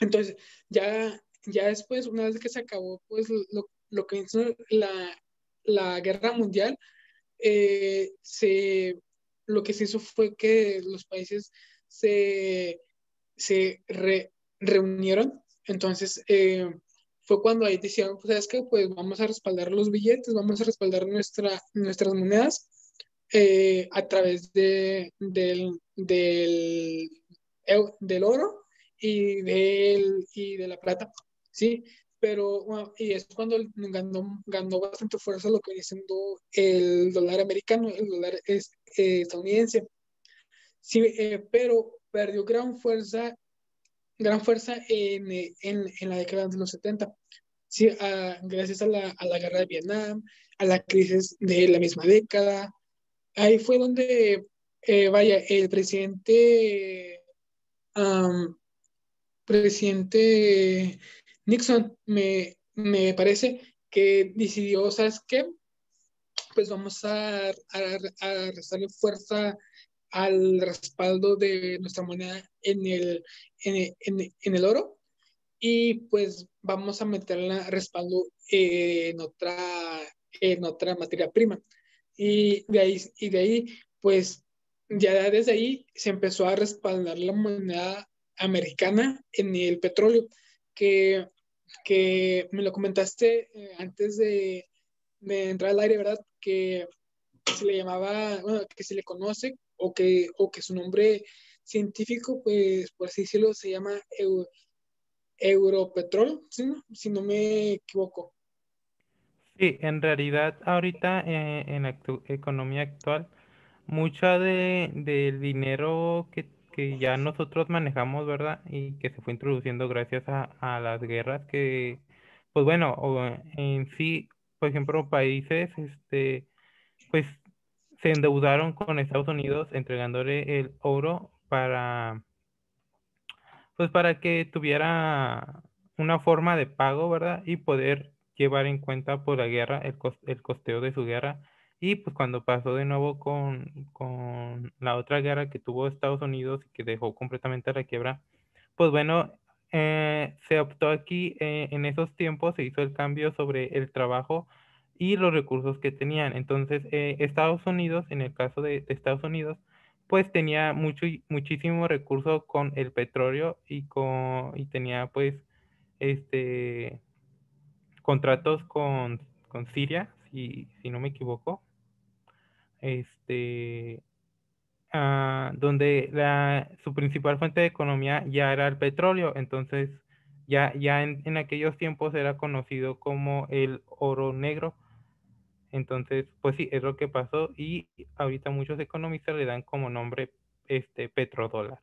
Entonces, ya, ya después, una vez que se acabó, pues lo, lo que hizo la, la guerra mundial, eh, se, lo que se hizo fue que los países se, se re- reunieron. Entonces, eh, fue cuando ahí decían, pues, ¿sabes qué? Pues vamos a respaldar los billetes, vamos a respaldar nuestra, nuestras monedas eh, a través de, del, del, del oro y, del, y de la plata, ¿sí? Pero, bueno, y es cuando ganó, ganó bastante fuerza lo que viene siendo el dólar americano, el dólar es, eh, estadounidense. Sí, eh, pero perdió gran fuerza, gran fuerza en, eh, en, en la década de los 70. Sí, ah, gracias a la, a la guerra de Vietnam, a la crisis de la misma década. Ahí fue donde, eh, vaya, el presidente, presidente Nixon, me, me parece que decidió, ¿sabes qué? Pues vamos a, a, a restarle fuerza al respaldo de nuestra moneda en el, en en en el oro y pues vamos a meterla respaldo en otra materia prima. Y de ahí, y de ahí, pues ya desde ahí se empezó a respaldar la moneda americana en el petróleo, que, que me lo comentaste eh, antes de, de entrar al aire, ¿verdad? Que se le llamaba, bueno, que se le conoce o que, o que su nombre científico, pues por así decirlo, se llama Eu- Europetrol, ¿sí, no? si no me equivoco. Sí, en realidad ahorita eh, en la economía actual, mucha de, del dinero que, que ya nosotros manejamos, ¿verdad? Y que se fue introduciendo gracias a, a las guerras que, pues bueno, o en sí, por ejemplo, países, este, pues se endeudaron con Estados Unidos entregándole el oro para, pues para que tuviera una forma de pago, ¿verdad? Y poder llevar en cuenta por la guerra, el, cos- el costeo de su guerra. Y pues cuando pasó de nuevo con, con la otra guerra que tuvo Estados Unidos y que dejó completamente a la quiebra, pues bueno, eh, se optó aquí, eh, en esos tiempos se hizo el cambio sobre el trabajo y los recursos que tenían. Entonces, eh, Estados Unidos, en el caso de, Estados Unidos, pues tenía mucho, muchísimo recurso con el petróleo y, con, y tenía pues este contratos con, con Siria, si, no me equivoco. Este, ah, donde su principal fuente de economía ya era el petróleo, entonces ya, ya en, en aquellos tiempos era conocido como el oro negro. Entonces, pues sí, es lo que pasó y ahorita muchos economistas le dan como nombre este petrodólar.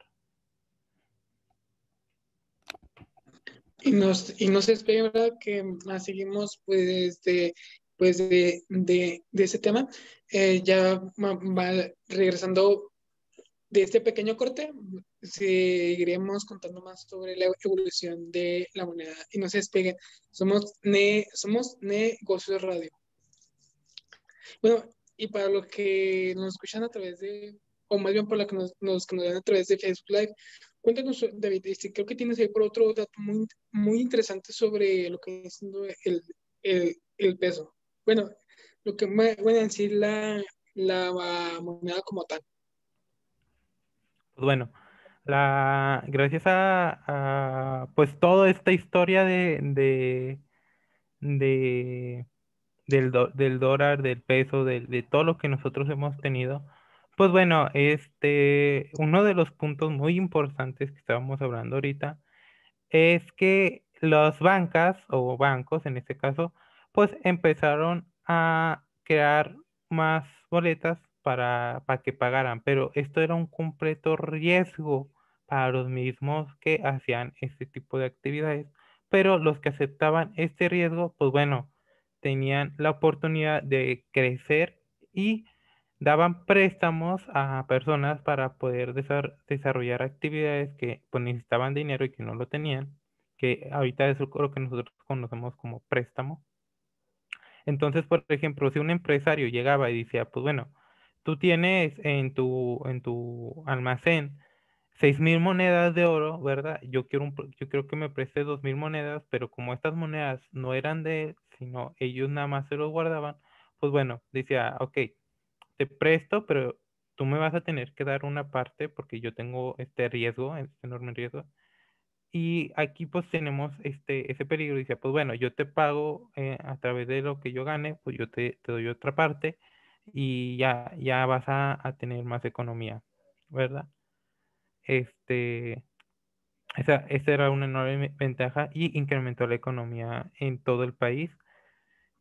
Y nos, y no se espera que más seguimos pues de, pues de, de, de ese tema. Eh, ya va regresando de este pequeño corte, seguiremos contando más sobre la evolución de la moneda. Y no se despeguen, somos, ne, somos Negocios Radio. Bueno, y para los que nos escuchan a través de, o más bien para los que nos, los que nos ven a través de Facebook Live, cuéntanos, David, este, creo que tienes ahí por otro dato muy, muy interesante sobre lo que es el, el, el peso. Bueno, lo que bueno, en sí la, la moneda como tal. Pues bueno, la, gracias a, a, pues toda esta historia de, de, de del, do, del dólar, del peso, de, de todo lo que nosotros hemos tenido, pues bueno, este, uno de los puntos muy importantes que estábamos hablando ahorita es que las bancas o bancos en este caso, pues empezaron a crear más boletas para, para que pagaran, pero esto era un completo riesgo para los mismos que hacían este tipo de actividades, pero los que aceptaban este riesgo, pues bueno, tenían la oportunidad de crecer y daban préstamos a personas para poder desarrollar actividades que pues, necesitaban dinero y que no lo tenían, que ahorita es lo que nosotros conocemos como préstamo. Entonces, por ejemplo, si un empresario llegaba y decía, pues bueno, tú tienes en tu, en tu almacén seis mil monedas de oro, ¿verdad? Yo quiero, yo quiero que me preste dos mil monedas, pero como estas monedas no eran de él, sino ellos nada más se los guardaban, pues bueno, decía, ok, te presto, pero tú me vas a tener que dar una parte porque yo tengo este riesgo, este enorme riesgo. Y aquí pues tenemos este, ese peligro. Dice, pues bueno, yo te pago eh, a través de lo que yo gane, pues yo te, te doy otra parte y ya, ya vas a, a, tener más economía, ¿verdad? Este, esa, esa era una enorme ventaja y incrementó la economía en todo el país.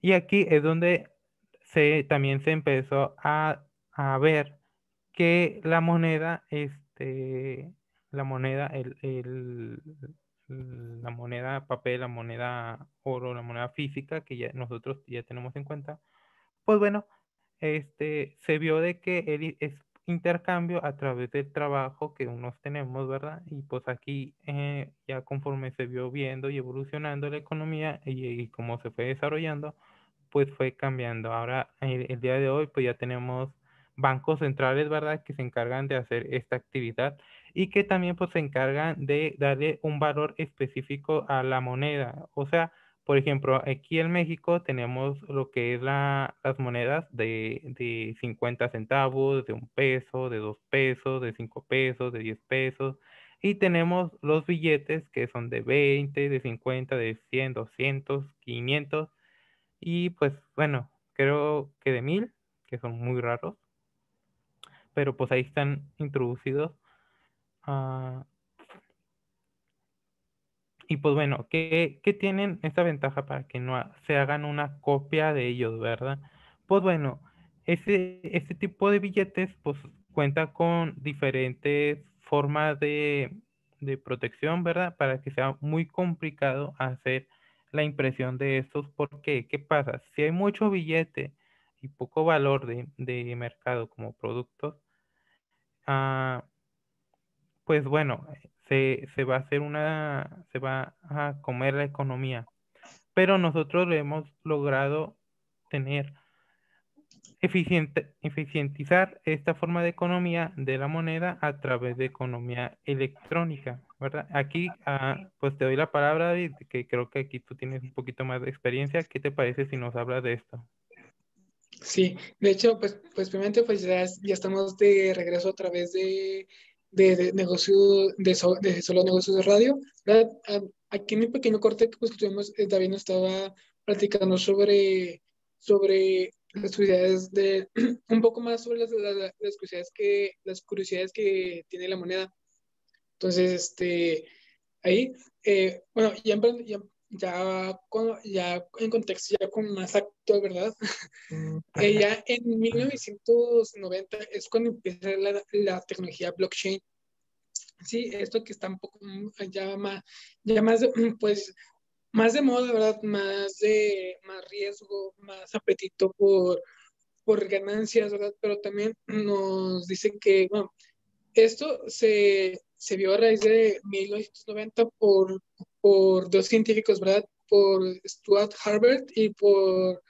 Y aquí es donde también se empezó a, a ver que la moneda, este, la moneda, el, el, la moneda papel, la moneda oro, la moneda física que ya nosotros ya tenemos en cuenta, pues bueno, este, se vio de que el, es intercambio a través del trabajo que unos tenemos, ¿verdad? Y pues aquí eh, ya conforme se vio viendo y evolucionando la economía y, y cómo se fue desarrollando, pues fue cambiando. Ahora, el, el, día de hoy, pues ya tenemos bancos centrales, ¿verdad? Que se encargan de hacer esta actividad y que también pues se encargan de darle un valor específico a la moneda. O sea, por ejemplo, aquí en México tenemos lo que es la, las monedas de, de 50 centavos, de un peso, de dos pesos, de cinco pesos, de 10 pesos. Y tenemos los billetes que son de 20, de 50, de 100, 200, 500 y pues bueno, creo que de mil, que son muy raros. Pero pues ahí están introducidos. Uh, y pues bueno, ¿qué, ¿qué, tienen esta ventaja para que no se hagan una copia de ellos, verdad? Pues bueno, ese, este tipo de billetes pues cuenta con diferentes formas de, de protección, ¿verdad? Para que sea muy complicado hacer la impresión de estos. ¿Por qué? ¿Qué pasa? Si hay mucho billete y poco valor de, de mercado como productos, ah, pues bueno, se, se, va a hacer una, se va a comer la economía. Pero nosotros hemos logrado tener eficiente, eficientizar esta forma de economía de la moneda a través de economía electrónica. ¿Verdad? Aquí, ah, pues te doy la palabra, David, que creo que aquí tú tienes un poquito más de experiencia. ¿Qué te parece si nos hablas de esto? Sí, de hecho, pues, pues primeramente, pues ya, ya estamos de regreso a través de, de, de negocio, de, de, solo negocios de radio. ¿verdad? Ah, aquí en mi pequeño corte pues, que tuvimos, eh, David nos estaba platicando sobre, sobre las curiosidades de, un poco más sobre las, las, las curiosidades que, las curiosidades que tiene la moneda. Entonces, este, ahí, eh, bueno, ya, ya, ya, ya, en contexto, ya con más actual, ¿verdad? Mm, eh, ya en 1990 es cuando empieza la, la, tecnología blockchain. Sí, esto que está un poco mm, ya más, ya más, pues, más de moda, ¿verdad? Más de, más riesgo, más apetito por, por ganancias, ¿verdad? Pero también nos dicen que, bueno, esto se, se vio a raíz de 1990 por, por dos científicos, ¿verdad? Por Stuart Harvard y por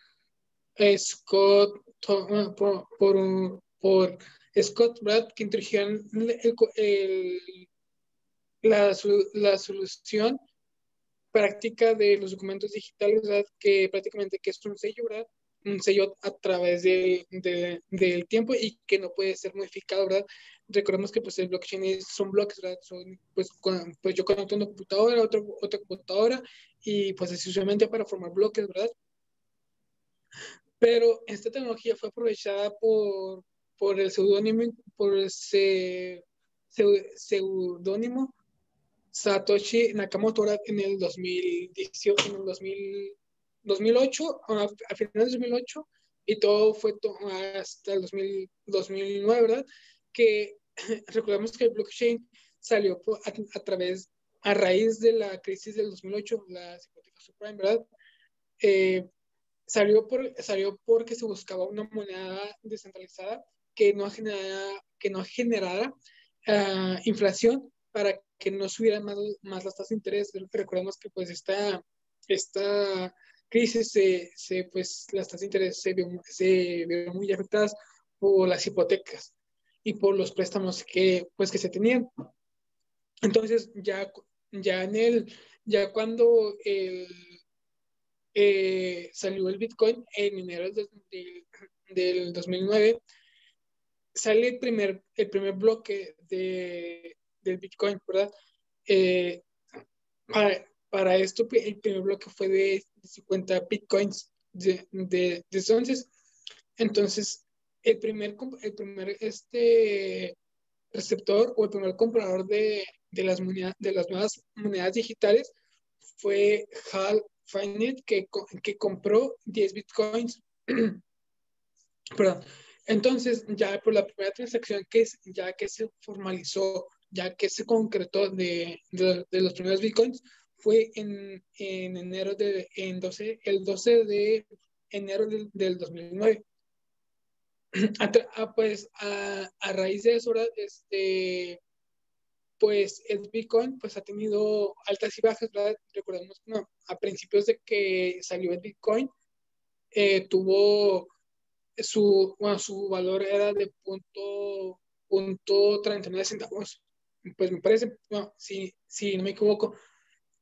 eh, Scott, por, por, por, Scott, ¿verdad? Que introdujeron el, la, la, solución práctica de los documentos digitales, ¿verdad? Que prácticamente que es un sello, ¿verdad? Un sello a través de, de, del tiempo y que no puede ser modificado, ¿verdad? recordemos que pues el blockchain son bloques, ¿verdad? Son, pues, pues yo conecto una computadora, otra, otra computadora y pues exclusivamente para formar bloques, ¿verdad? Pero esta tecnología fue aprovechada por, por el seudónimo, por ese seudónimo Satoshi Nakamoto en el 2018, en el 2000, 2008, a, a finales de 2008, y todo fue hasta el 2000, 2009, ¿verdad? que recordamos que el blockchain salió a, través, a raíz de la crisis del 2008, la hipoteca subprime, ¿verdad? Eh, salió, por, salió porque se buscaba una moneda descentralizada que no generara, que no generara ah, inflación para que no subieran más, más las tasas de interés. Recordemos que pues esta, esta crisis, se, se, pues las tasas de interés se vieron, se vieron muy afectadas por las hipotecas y por los préstamos que, pues, que se tenían. Entonces, ya, ya en el, ya cuando el, eh, salió el Bitcoin en enero del, del 2009, sale el primer, el primer bloque de, del Bitcoin, ¿verdad? Eh, para, para, esto, el primer bloque fue de 50 Bitcoins de, de, de entonces. Entonces, el primer, el primer este, receptor o el primer comprador de, de, las, monedas, de las nuevas monedas digitales fue Hal Finet, que, que compró 10 Bitcoins. Perdón. Entonces, ya por la primera transacción que es, ya que se formalizó, ya que se concretó de, de, de los primeros bitcoins, fue en, en enero de, en 12, el 12 de enero del, del 2009. A, pues a, a, raíz de eso, este, pues el Bitcoin pues ha tenido altas y bajas, ¿verdad? Recordemos no, a principios de que salió el Bitcoin, eh, tuvo su, bueno, su valor era de punto, punto 39 centavos. Pues me parece, no, si, si no me equivoco,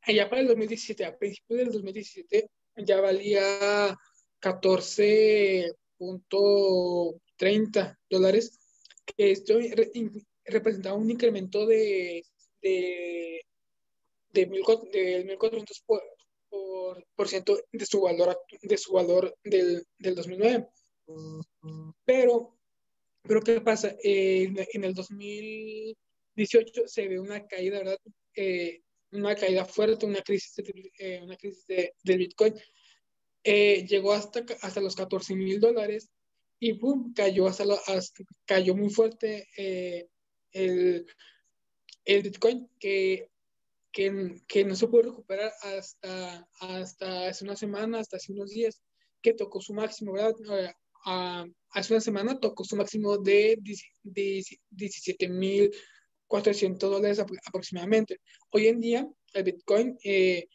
allá para el 2017, a principios del 2017, ya valía 14.30 dólares, que esto representaba un incremento de, de, de, mil, de 1.400 por, por, por, ciento de su valor, de su valor del, del 2009. Pero, pero ¿qué pasa? Eh, en el 2018 se ve una caída, ¿verdad? Eh, una caída fuerte, una crisis, de, eh, una crisis de, del Bitcoin. Eh, llegó hasta, hasta los 14 mil dólares y boom, cayó, hasta, lo, hasta cayó muy fuerte eh, el, el Bitcoin que, que, que, no se puede recuperar hasta, hasta hace una semana, hasta hace unos días, que tocó su máximo, ¿verdad? Uh, hace una semana tocó su máximo de 17 mil 400 dólares aproximadamente. Hoy en día, el Bitcoin eh,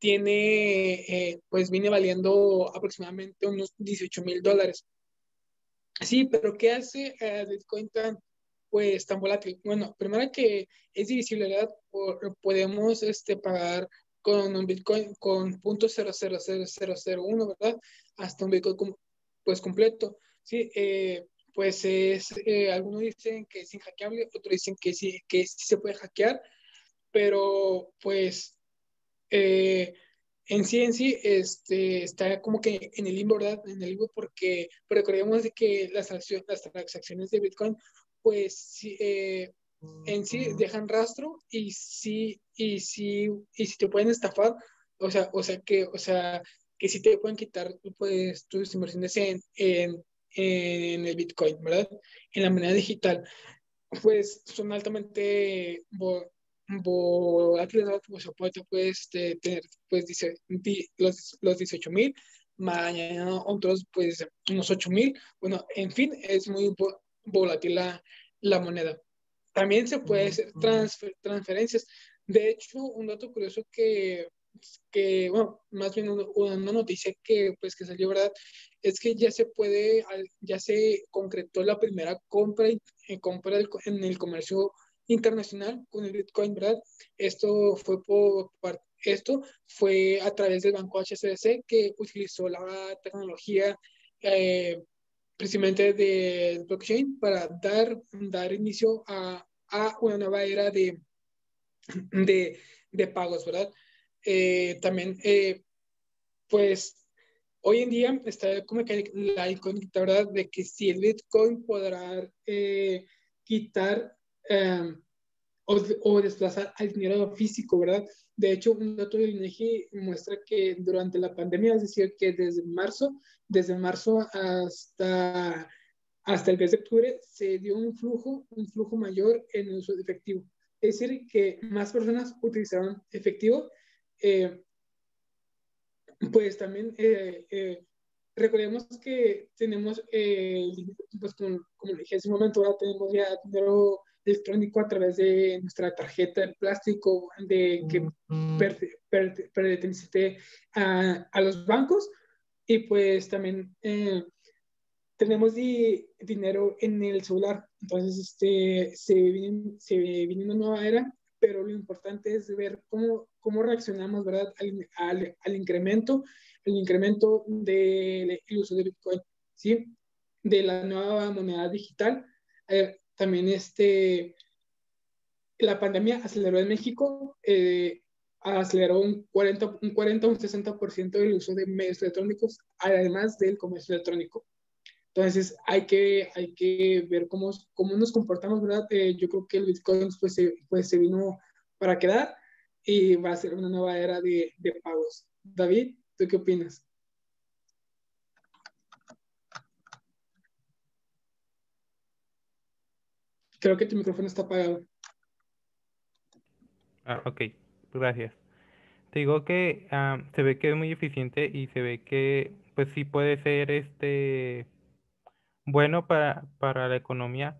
tiene, eh, pues viene valiendo aproximadamente unos 18 mil dólares. Sí, pero ¿qué hace el Bitcoin tan, pues, tan volátil? Bueno, primero que es divisible, ¿verdad? podemos este, pagar con un Bitcoin con .000001, ¿verdad? Hasta un Bitcoin pues completo. Sí, eh, pues es, eh, algunos dicen que es inhackeable, otros dicen que sí, que sí se puede hackear, pero pues eh, en sí en sí este, está como que en el limbo, ¿verdad? En el limbo porque recordemos de que las, las transacciones de Bitcoin pues eh, en sí dejan rastro y sí, y sí, y si te pueden estafar, o sea, o sea que, o sea, que si te pueden quitar pues tus inversiones en, en en el Bitcoin, ¿verdad? En la moneda digital, pues son altamente volátiles, pues puede pues, tener, pues dice, los, los 18 mil, mañana otros, pues unos 8 mil, bueno, en fin, es muy volátil la, la moneda. También se puede hacer transfer, transferencias. De hecho, un dato curioso que que, bueno, más bien una, una, noticia que, pues, que salió, ¿verdad? Es que ya se puede, ya se concretó la primera compra, eh, compra en el comercio internacional con el Bitcoin, ¿verdad? Esto fue por, esto fue a través del banco HSBC que utilizó la tecnología eh, precisamente de blockchain para dar, dar inicio a, a una nueva era de, de, de pagos, ¿verdad? Eh, también, eh, pues, hoy en día está como que la incógnita. De que si el Bitcoin podrá eh, quitar em, o, o, desplazar al dinero físico, ¿verdad? De hecho, un dato del INEGI muestra que durante la pandemia, es decir, que desde marzo, desde marzo hasta, hasta el mes de octubre, se dio un flujo, un flujo mayor en el uso de efectivo. Es decir, que más personas utilizaron efectivo eh, pues también eh, eh, recordemos que tenemos, eh, pues como, como dije hace un momento, ahora tenemos ya dinero electrónico a través de nuestra tarjeta de plástico de que pertenece a, a, los bancos. Y pues también eh, tenemos dinero en el celular. Entonces, este, se, viene, se viene una nueva era, pero lo importante es ver cómo, cómo reaccionamos, ¿verdad? Al, al, incremento, el incremento del uso de Bitcoin, ¿sí? De la nueva moneda digital. Eh, también este, la pandemia aceleró en México, eh, aceleró un 40, un 40, un 60% del uso de medios electrónicos, además del comercio electrónico. Entonces hay que, hay que ver cómo, cómo nos comportamos, ¿verdad? Eh, yo creo que el Bitcoin pues se, pues se vino para quedar y va a ser una nueva era de, de pagos. David, ¿tú qué opinas? Creo que tu micrófono está apagado. Ah, ok, gracias. Te digo que ah, se ve que es muy eficiente y se ve que pues sí puede ser este bueno para, para la economía,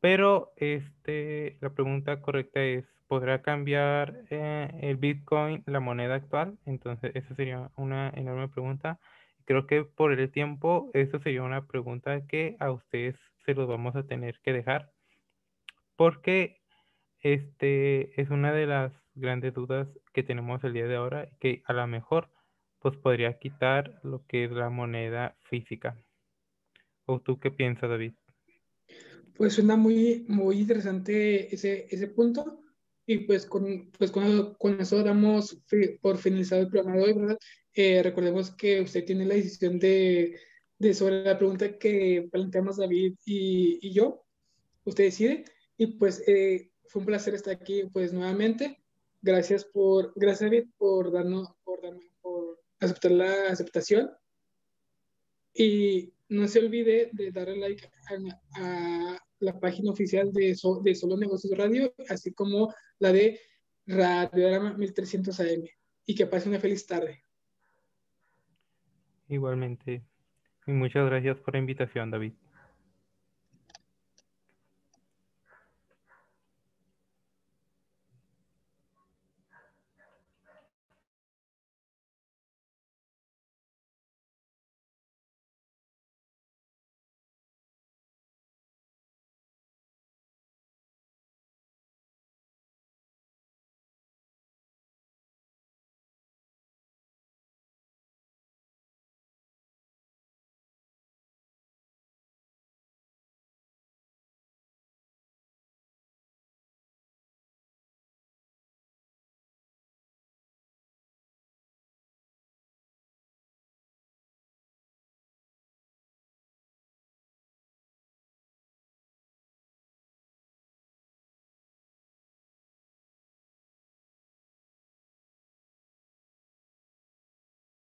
pero este, la pregunta correcta es, ¿podrá cambiar eh, el Bitcoin la moneda actual? Entonces, esa sería una enorme pregunta. Creo que por el tiempo, eso sería una pregunta que a ustedes se los vamos a tener que dejar, porque este es una de las grandes dudas que tenemos el día de ahora, que a lo mejor pues podría quitar lo que es la moneda física. ¿O tú qué piensas, David? Pues suena muy, muy interesante ese, ese punto. Y pues con, pues con, con eso damos por finalizado el programa de hoy, ¿verdad? Eh, recordemos que usted tiene la decisión de, de, sobre la pregunta que planteamos David y, y yo. Usted decide. Y pues eh, fue un placer estar aquí pues nuevamente. Gracias por, gracias David por darnos, por, darnos, por aceptar la aceptación. Y no se olvide de darle like a, la página oficial de, de Solo Negocios Radio, así como la de Radiograma 1300 AM. Y que pase una feliz tarde. Igualmente. Y muchas gracias por la invitación, David.